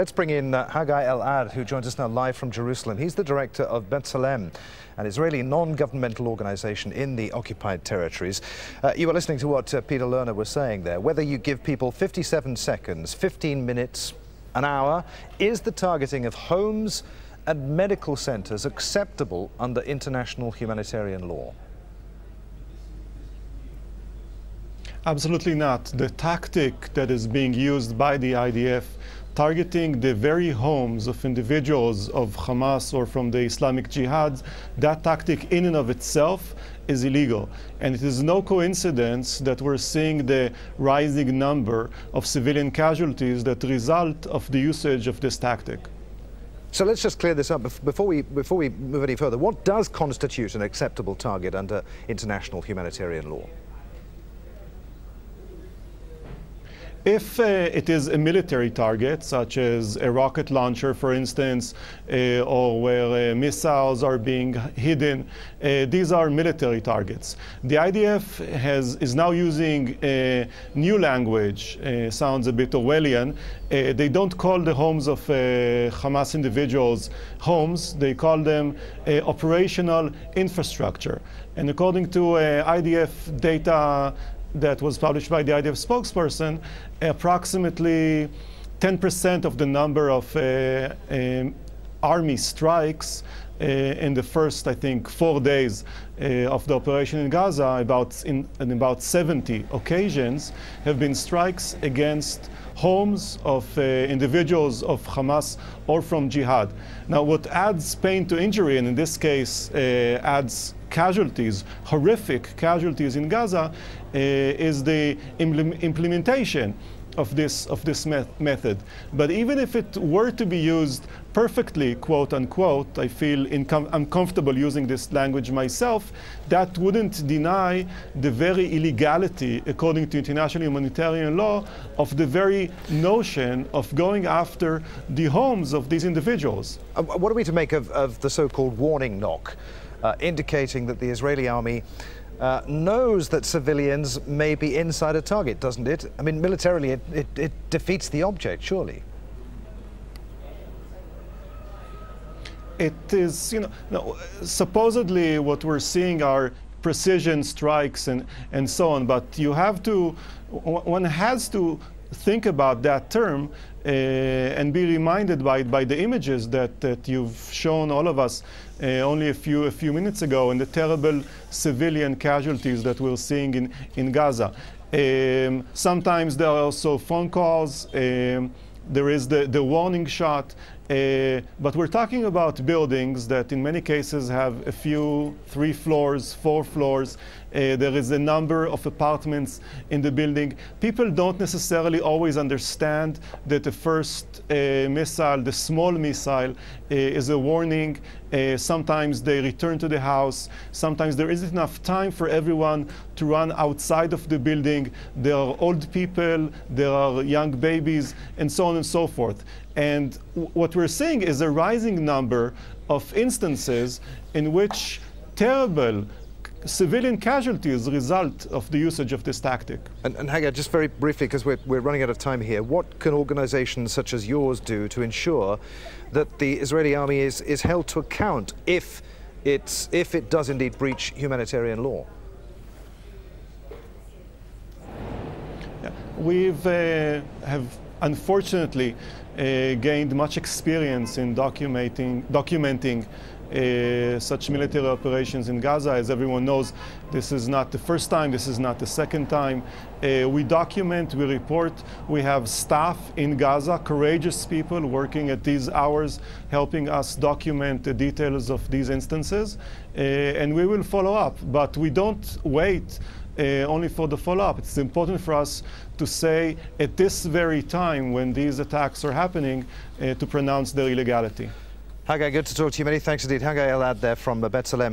Let's bring in uh, Hagai Elad, who joins us now live from Jerusalem. He's the director of B'Tselem, an Israeli non-governmental organization in the occupied territories. Uh, you were listening to what uh, Peter Lerner was saying there. Whether you give people 57 seconds, 15 minutes, an hour, is the targeting of homes and medical centers acceptable under international humanitarian law? Absolutely not. The tactic that is being used by the IDF targeting the very homes of individuals of Hamas or from the Islamic Jihad, that tactic in and of itself is illegal. And it is no coincidence that we're seeing the rising number of civilian casualties that result of the usage of this tactic. So let's just clear this up before we, before we move any further. What does constitute an acceptable target under international humanitarian law? If uh, it is a military target, such as a rocket launcher, for instance, uh, or where uh, missiles are being hidden, uh, these are military targets. The IDF has, is now using a new language, uh, sounds a bit Orwellian. Uh, they don't call the homes of Hamas individuals homes, they call them operational infrastructure. And according to IDF data that was published by the IDF spokesperson, approximately 10% of the number of uh, um, army strikes uh, in the first, I think, four days uh, of the operation in Gaza, about in, in, about 70 occasions, have been strikes against homes of uh, individuals of Hamas or from jihad. Now, what adds pain to injury, and in this case uh, adds casualties, horrific casualties in Gaza, uh, is the impl implementation of this, of this method. But even if it were to be used perfectly, quote unquote, I feel I'm using this language myself, that wouldn't deny the very illegality, according to international humanitarian law, of the very notion of going after the homes of these individuals. Uh, what are we to make of, of the so-called warning knock, uh, indicating that the Israeli army uh, knows that civilians may be inside a target, doesn't it? I mean, militarily, it, it, it defeats the object, surely. It is, you know, no, supposedly what we're seeing are precision strikes and, and so on, but you have to, one has to think about that term uh, and be reminded by, by the images that, that you've shown all of us uh, only a few, a few minutes ago and the terrible civilian casualties that we're seeing in, in Gaza. Um, sometimes there are also phone calls. Um, there is the, the warning shot. Uh, but we're talking about buildings that in many cases have a few, three floors, four floors. Uh, there is a number of apartments in the building. People don't necessarily always understand that the first uh, missile, the small missile, uh, is a warning. Uh, sometimes they return to the house. Sometimes there isn't enough time for everyone to run outside of the building. There are old people, there are young babies, and so on and so forth. And what we're seeing is a rising number of instances in which terrible civilian casualties result of the usage of this tactic. And, and Hagai, just very briefly, because we're, we're running out of time here, what can organizations such as yours do to ensure that the Israeli army is, is held to account if, it's, if it does indeed breach humanitarian law? We've uh, have unfortunately uh, gained much experience in documenting, documenting uh, such military operations in Gaza. As everyone knows, this is not the first time, this is not the second time. Uh, we document, we report, we have staff in Gaza, courageous people working at these hours, helping us document the details of these instances, uh, and we will follow up. But we don't wait only for the follow-up. It's important for us to say at this very time when these attacks are happening uh, to pronounce their illegality. Hagai, good to talk to you. Many thanks indeed. Hagai Elad there from B'Tselem.